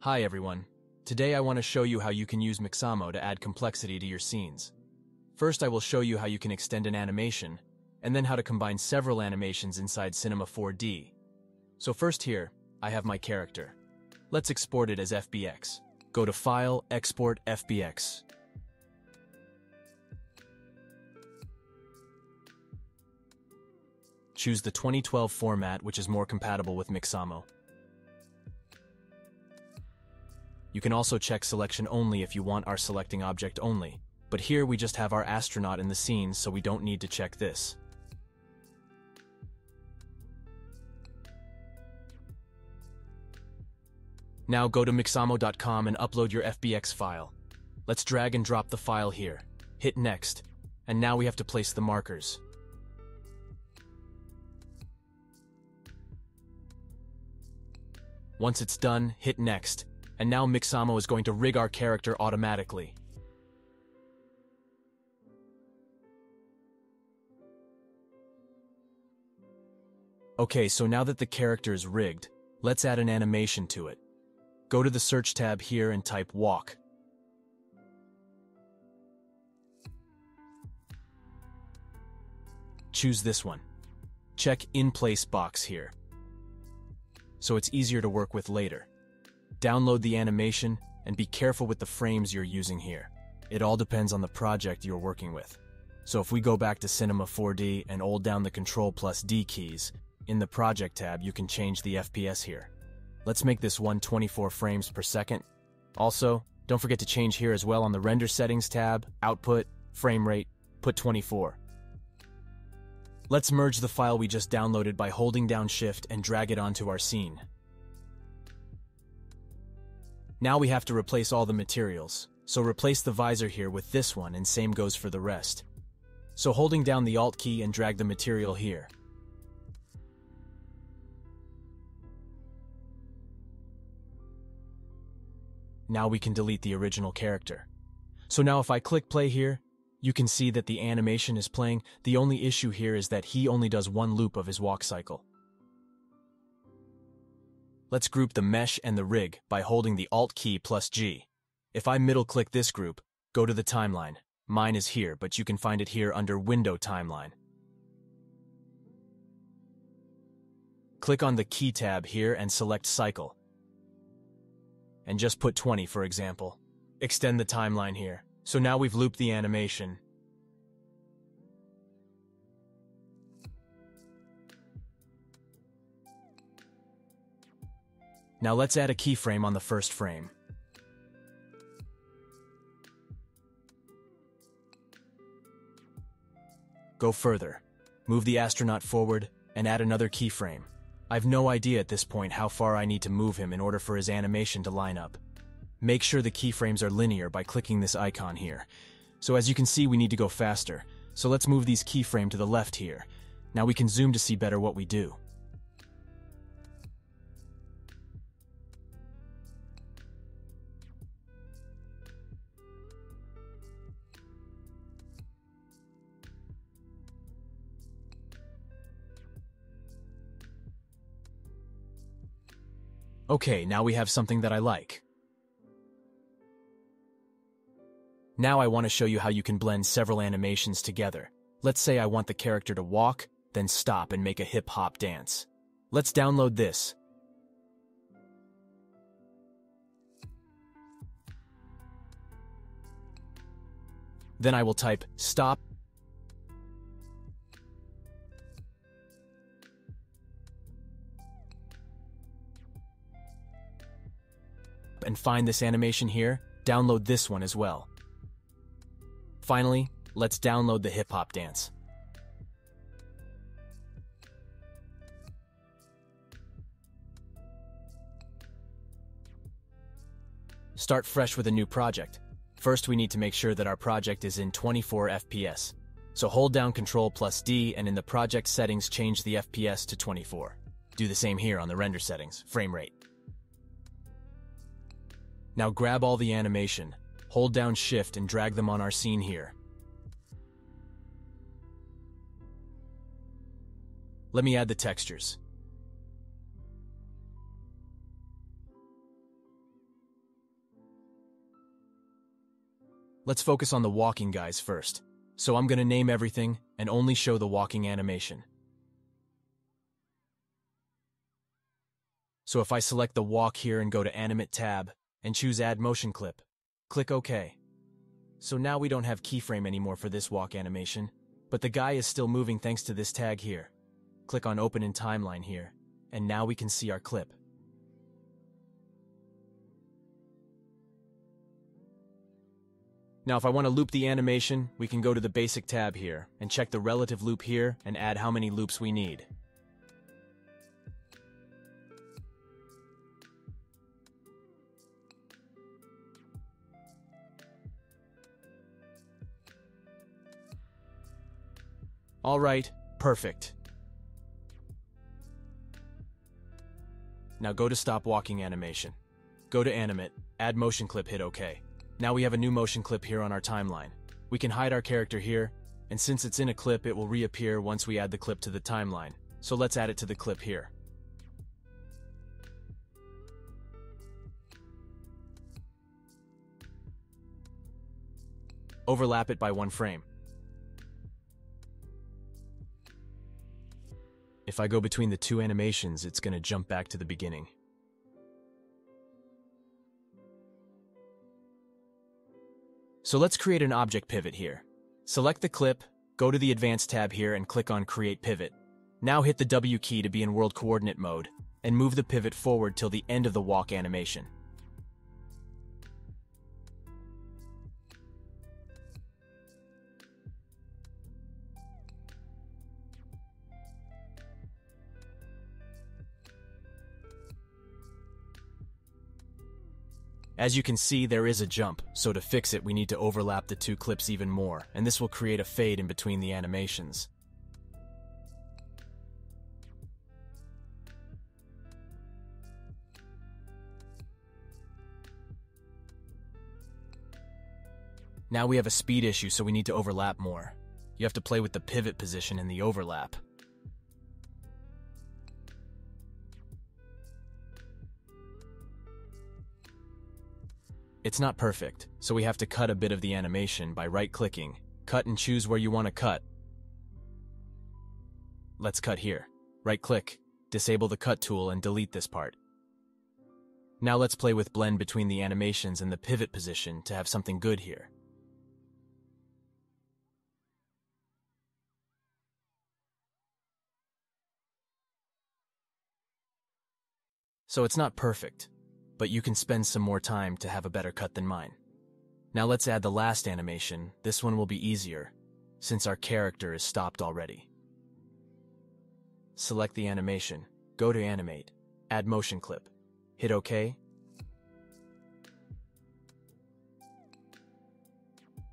Hi everyone. Today I want to show you how you can use Mixamo to add complexity to your scenes. First I will show you how you can extend an animation, and then how to combine several animations inside Cinema 4D. So first here, I have my character. Let's export it as FBX. Go to File, Export FBX. Choose the 2012 format which is more compatible with Mixamo. You can also check selection only if you want our selecting object only, but here we just have our astronaut in the scene so we don't need to check this. Now go to Mixamo.com and upload your FBX file. Let's drag and drop the file here. Hit Next. And now we have to place the markers. Once it's done, hit Next. And now Mixamo is going to rig our character automatically. Okay, so now that the character is rigged, let's add an animation to it. Go to the search tab here and type walk. Choose this one. Check in place box here. So it's easier to work with later. Download the animation and be careful with the frames you're using here. It all depends on the project you're working with. So if we go back to Cinema 4D and hold down the Control plus D keys, in the Project tab you can change the FPS here. Let's make this 124 frames per second. Also, don't forget to change here as well on the Render Settings tab, Output, Frame Rate, put 24. Let's merge the file we just downloaded by holding down Shift and drag it onto our scene. Now we have to replace all the materials, so replace the visor here with this one and same goes for the rest. So holding down the Alt key and drag the material here. Now we can delete the original character. So now if I click play here, you can see that the animation is playing. The only issue here is that he only does one loop of his walk cycle. Let's group the mesh and the rig by holding the Alt key plus G. If I middle click this group, go to the timeline. Mine is here, but you can find it here under Window Timeline. Click on the Key tab here and select Cycle. And just put 20 for example. Extend the timeline here. So now we've looped the animation. Now let's add a keyframe on the first frame. Go further. Move the astronaut forward and add another keyframe. I've no idea at this point how far I need to move him in order for his animation to line up. Make sure the keyframes are linear by clicking this icon here. So as you can see, we need to go faster. So let's move these keyframe to the left here. Now we can zoom to see better what we do. Okay, now we have something that I like. Now I want to show you how you can blend several animations together. Let's say I want the character to walk, then stop and make a hip-hop dance. Let's download this. Then I will type stop find this animation here, download this one as well. Finally, let's download the hip hop dance. Start fresh with a new project. First, we need to make sure that our project is in 24 FPS. So hold down Ctrl plus D and in the project settings change the FPS to 24. Do the same here on the render settings, frame rate. Now grab all the animation, hold down shift and drag them on our scene here. Let me add the textures. Let's focus on the walking guys first. So I'm going to name everything and only show the walking animation. So if I select the walk here and go to Animate tab, and choose Add Motion Clip, click OK. So now we don't have keyframe anymore for this walk animation, but the guy is still moving thanks to this tag here. Click on Open in Timeline here, and now we can see our clip. Now if I want to loop the animation, we can go to the Basic tab here, and check the relative loop here and add how many loops we need. Alright, perfect. Now go to stop walking animation. Go to animate, add motion clip, hit OK. Now we have a new motion clip here on our timeline. We can hide our character here, and since it's in a clip, it will reappear once we add the clip to the timeline. So let's add it to the clip here. Overlap it by one frame. If I go between the two animations, it's going to jump back to the beginning. So let's create an object pivot here. Select the clip, go to the Advanced tab here and click on Create Pivot. Now hit the W key to be in World Coordinate mode, and move the pivot forward till the end of the walk animation. As you can see, there is a jump, so to fix it we need to overlap the two clips even more, and this will create a fade in between the animations. Now we have a speed issue, so we need to overlap more. You have to play with the pivot position in the overlap. It's not perfect, so we have to cut a bit of the animation by right-clicking. Cut and choose where you want to cut. Let's cut here. Right-click, disable the cut tool and delete this part. Now let's play with blend between the animations and the pivot position to have something good here. So it's not perfect, but you can spend some more time to have a better cut than mine. Now let's add the last animation. This one will be easier, since our character is stopped already. Select the animation, go to Animate, add motion clip, hit OK,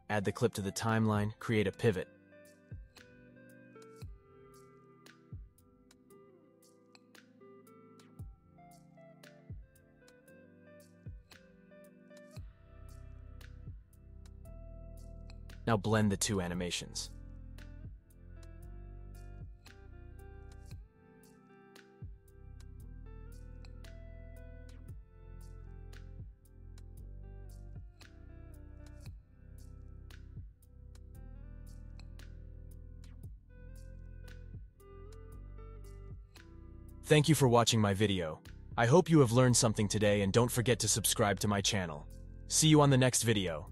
add the clip to the timeline, create a pivot, Now blend the two animations. Thank you for watching my video. I hope you have learned something today and don't forget to subscribe to my channel. See you on the next video.